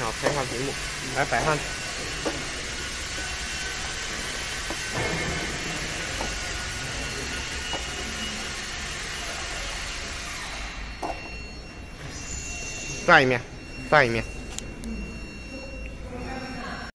hộp sản phẩm chuyển một đã khỏe hơn tay mẹ tay mẹ.